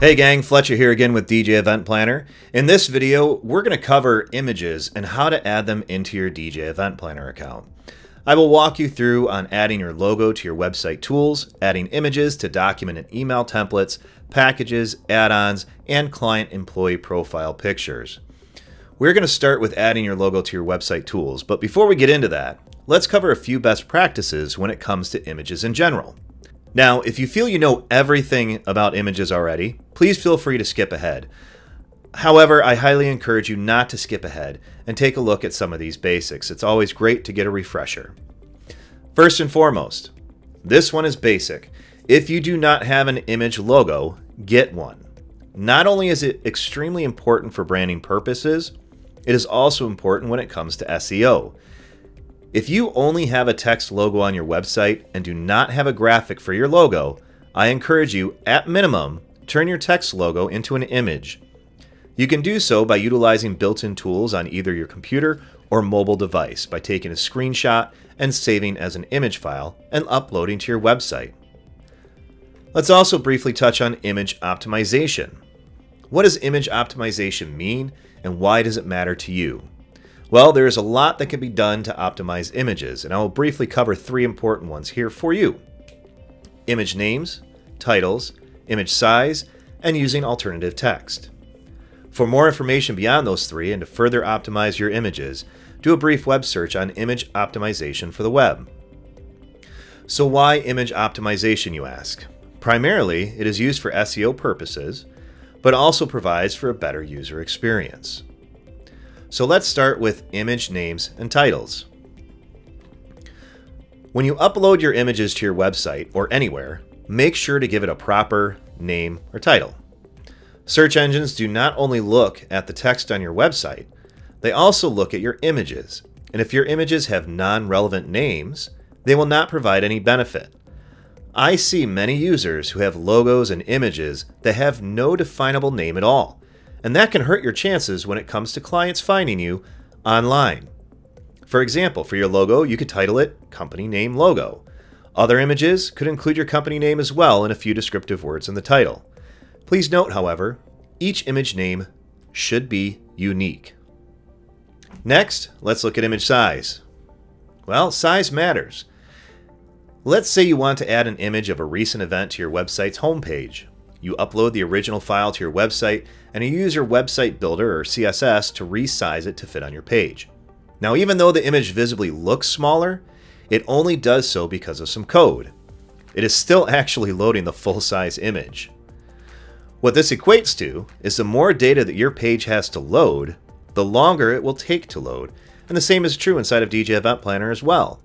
Hey gang, Fletcher here again with DJ Event Planner. In this video, we're going to cover images and how to add them into your DJ Event Planner account. I will walk you through on adding your logo to your website tools, adding images to document and email templates, packages, add-ons, and client employee profile pictures. We're going to start with adding your logo to your website tools, but before we get into that, let's cover a few best practices when it comes to images in general. Now, if you feel you know everything about images already, please feel free to skip ahead. However, I highly encourage you not to skip ahead and take a look at some of these basics. It's always great to get a refresher. First and foremost, this one is basic. If you do not have an image logo, get one. Not only is it extremely important for branding purposes, it is also important when it comes to SEO. If you only have a text logo on your website and do not have a graphic for your logo, I encourage you, at minimum, turn your text logo into an image. You can do so by utilizing built-in tools on either your computer or mobile device by taking a screenshot and saving as an image file and uploading to your website. Let's also briefly touch on image optimization. What does image optimization mean and why does it matter to you? Well, there is a lot that can be done to optimize images, and I will briefly cover three important ones here for you. Image names, titles, image size, and using alternative text. For more information beyond those three and to further optimize your images, do a brief web search on image optimization for the web. So why image optimization, you ask? Primarily, it is used for SEO purposes, but also provides for a better user experience. So let's start with image names and titles. When you upload your images to your website or anywhere, make sure to give it a proper name or title. Search engines do not only look at the text on your website, they also look at your images. And if your images have non-relevant names, they will not provide any benefit. I see many users who have logos and images that have no definable name at all, and that can hurt your chances when it comes to clients finding you online. For example, for your logo, you could title it Company Name Logo. Other images could include your company name as well and a few descriptive words in the title. Please note, however, each image name should be unique. Next, let's look at image size. Well, size matters. Let's say you want to add an image of a recent event to your website's homepage. You upload the original file to your website and you use your website builder or CSS to resize it to fit on your page. Now, even though the image visibly looks smaller, it only does so because of some code. It is still actually loading the full-size image. What this equates to is the more data that your page has to load, the longer it will take to load. And the same is true inside of DJ Event Planner as well.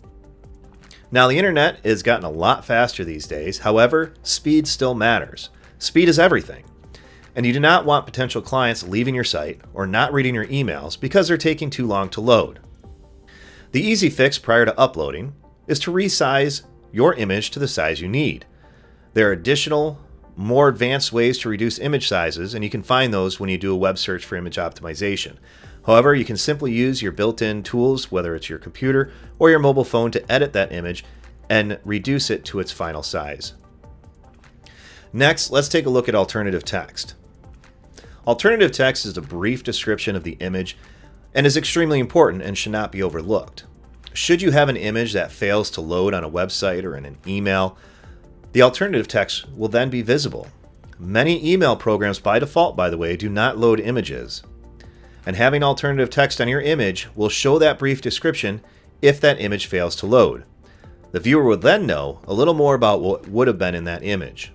Now, the internet has gotten a lot faster these days. However, speed still matters. Speed is everything. And you do not want potential clients leaving your site or not reading your emails because they're taking too long to load. The easy fix prior to uploading is to resize your image to the size you need. There are additional more advanced ways to reduce image sizes, and you can find those when you do a web search for image optimization. However, you can simply use your built-in tools, whether it's your computer or your mobile phone, to edit that image and reduce it to its final size. Next, let's take a look at alternative text. Alternative text is a brief description of the image and is extremely important and should not be overlooked. Should you have an image that fails to load on a website or in an email, the alternative text will then be visible. Many email programs by default, by the way, do not load images. And having alternative text on your image will show that brief description if that image fails to load. The viewer will then know a little more about what would have been in that image.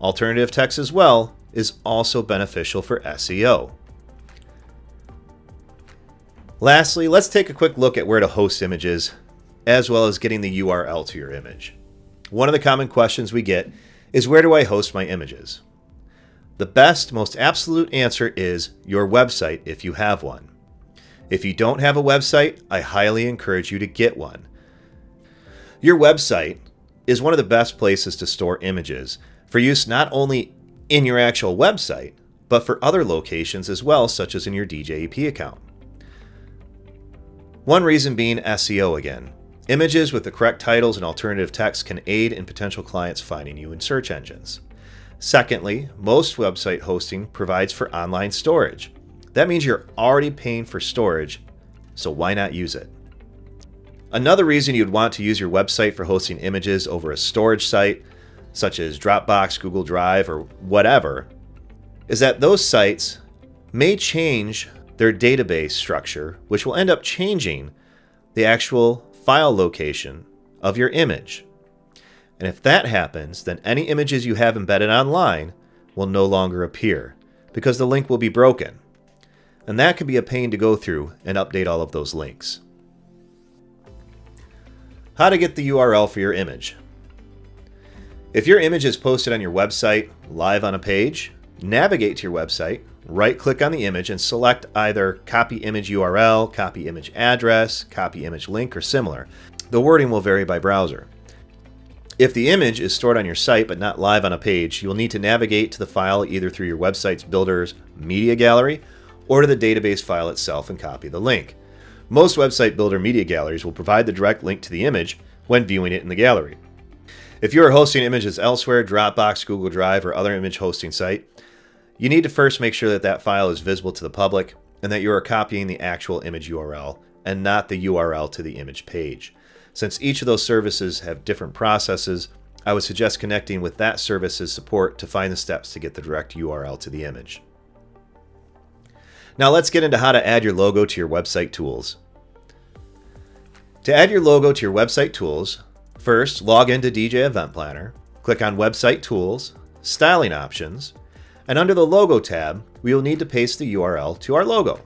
Alternative text as well is also beneficial for SEO. Lastly, let's take a quick look at where to host images, as well as getting the URL to your image. One of the common questions we get is where do I host my images? The best, most absolute answer is your website if you have one. If you don't have a website, I highly encourage you to get one. Your website is one of the best places to store images for use not only in your actual website, but for other locations as well, such as in your DJEP account. One reason being SEO again. Images with the correct titles and alternative text can aid in potential clients finding you in search engines. Secondly, most website hosting provides for online storage. That means you're already paying for storage, so why not use it? Another reason you'd want to use your website for hosting images over a storage site, such as Dropbox, Google Drive, or whatever, is that those sites may change their database structure, which will end up changing the actual file location of your image. And if that happens, then any images you have embedded online will no longer appear because the link will be broken. And that can be a pain to go through and update all of those links. How to get the URL for your image. If your image is posted on your website live on a page, navigate to your website, right click on the image and select either copy image URL, copy image address, copy image link, or similar. The wording will vary by browser. If the image is stored on your site but not live on a page, you'll need to navigate to the file either through your website's builder's media gallery or to the database file itself and copy the link. Most website builder media galleries will provide the direct link to the image when viewing it in the gallery. If you are hosting images elsewhere, Dropbox, Google Drive, or other image hosting site, you need to first make sure that that file is visible to the public and that you are copying the actual image URL and not the URL to the image page. Since each of those services have different processes, I would suggest connecting with that service's support to find the steps to get the direct URL to the image. Now let's get into how to add your logo to your website tools. To add your logo to your website tools, first log into DJ Event Planner, click on Website Tools, Styling Options, and under the Logo tab, we will need to paste the URL to our logo.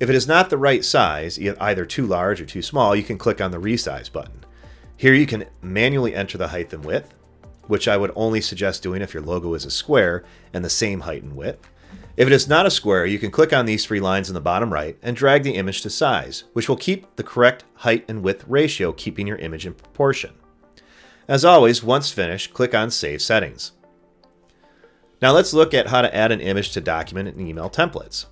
If it is not the right size, either too large or too small, you can click on the Resize button. Here you can manually enter the height and width, which I would only suggest doing if your logo is a square and the same height and width. If it is not a square, you can click on these three lines in the bottom right and drag the image to size, which will keep the correct height and width ratio, keeping your image in proportion. As always, once finished, click on Save Settings. Now let's look at how to add an image to document and email templates.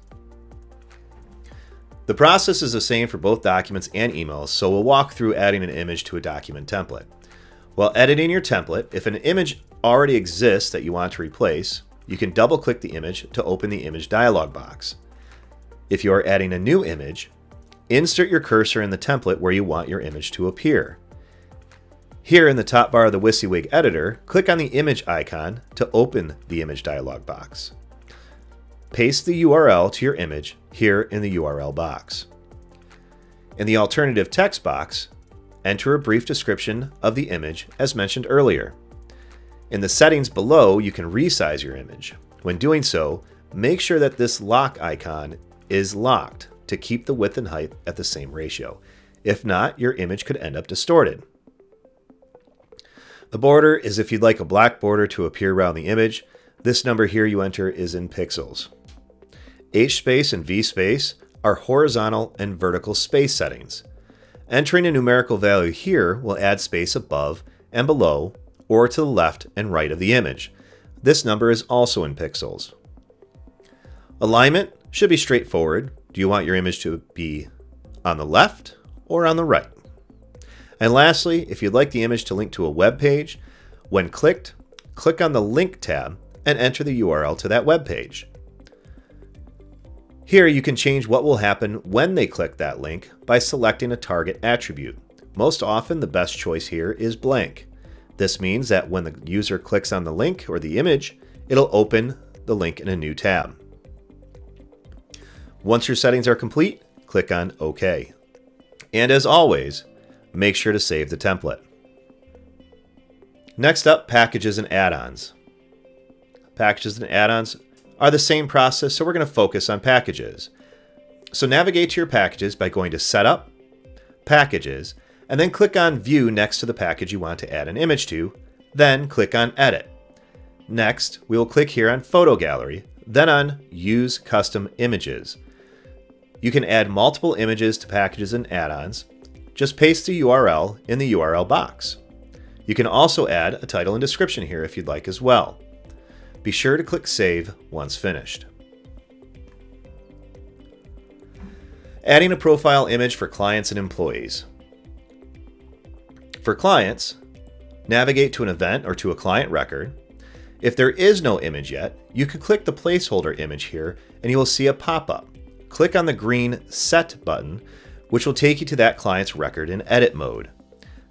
The process is the same for both documents and emails, so we'll walk through adding an image to a document template. While editing your template, if an image already exists that you want to replace, you can double click the image to open the image dialog box. If you are adding a new image, insert your cursor in the template where you want your image to appear. Here in the top bar of the WYSIWYG editor, click on the image icon to open the image dialog box. Paste the URL to your image here in the URL box. In the alternative text box, enter a brief description of the image as mentioned earlier. In the settings below, you can resize your image. When doing so, make sure that this lock icon is locked to keep the width and height at the same ratio. If not, your image could end up distorted. The border is if you'd like a black border to appear around the image. This number here you enter is in pixels. H space and V space are horizontal and vertical space settings. Entering a numerical value here will add space above and below or to the left and right of the image. This number is also in pixels. Alignment should be straightforward. Do you want your image to be on the left or on the right? And lastly, if you'd like the image to link to a web page, when clicked, click on the Link tab and enter the URL to that web page. Here you can change what will happen when they click that link by selecting a target attribute. Most often the best choice here is blank. This means that when the user clicks on the link or the image, it'll open the link in a new tab. Once your settings are complete, click on OK. And as always, make sure to save the template. Next up, packages and add-ons. Packages and add-ons are the same process, so we're going to focus on packages. So navigate to your packages by going to Setup, Packages, and then click on View next to the package you want to add an image to, then click on Edit. Next, we will click here on Photo Gallery, then on Use Custom Images. You can add multiple images to packages and add-ons. Just paste the URL in the URL box. You can also add a title and description here if you'd like as well. Be sure to click Save once finished. Adding a profile image for clients and employees. For clients, navigate to an event or to a client record. If there is no image yet, you can click the placeholder image here and you will see a pop-up. Click on the green Set button, which will take you to that client's record in edit mode.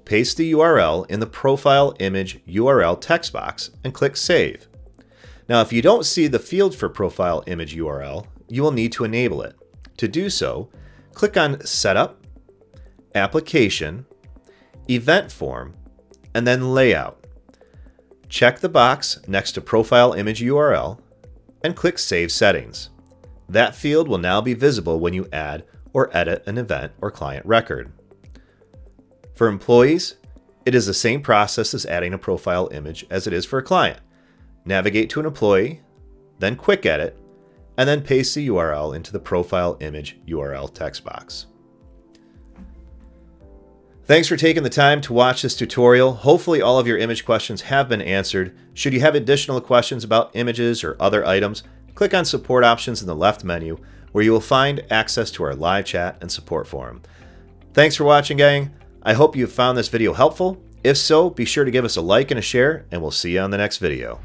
Paste the URL in the Profile Image URL text box and click Save. Now if you don't see the field for Profile Image URL, you will need to enable it. To do so, click on Setup, Application, Event Form, and then Layout. Check the box next to Profile Image URL and click Save Settings. That field will now be visible when you add or edit an event or client record. For employees, it is the same process as adding a profile image as it is for a client. Navigate to an employee, then quick edit, and then paste the URL into the profile image URL text box. Thanks for taking the time to watch this tutorial. Hopefully all of your image questions have been answered. Should you have additional questions about images or other items, click on support options in the left menu where you will find access to our live chat and support forum. Thanks for watching gang. I hope you found this video helpful. If so, be sure to give us a like and a share and we'll see you on the next video.